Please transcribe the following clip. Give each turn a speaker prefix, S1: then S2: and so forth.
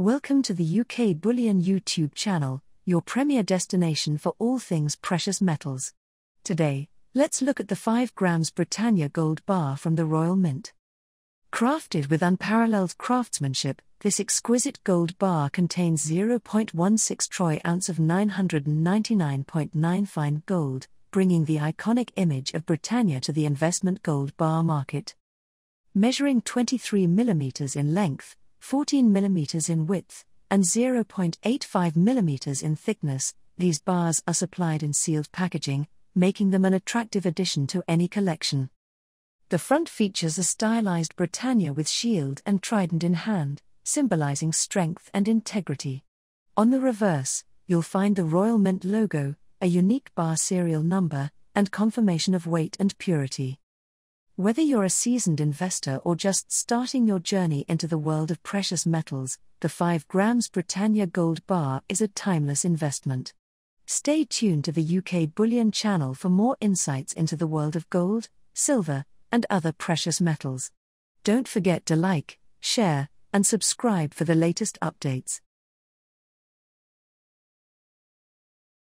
S1: Welcome to the UK Bullion YouTube channel, your premier destination for all things precious metals. Today, let's look at the 5 grams Britannia gold bar from the Royal Mint. Crafted with unparalleled craftsmanship, this exquisite gold bar contains 0.16 troy ounce of 999.9 fine gold, bringing the iconic image of Britannia to the investment gold bar market. Measuring 23 mm in length, 14 mm in width, and 0.85 mm in thickness, these bars are supplied in sealed packaging, making them an attractive addition to any collection. The front features a stylized Britannia with shield and trident in hand, symbolizing strength and integrity. On the reverse, you'll find the Royal Mint logo, a unique bar serial number, and confirmation of weight and purity. Whether you're a seasoned investor or just starting your journey into the world of precious metals, the 5 grams Britannia Gold Bar is a timeless investment. Stay tuned to the UK Bullion channel for more insights into the world of gold, silver, and other precious metals. Don't forget to like, share, and subscribe for the latest updates.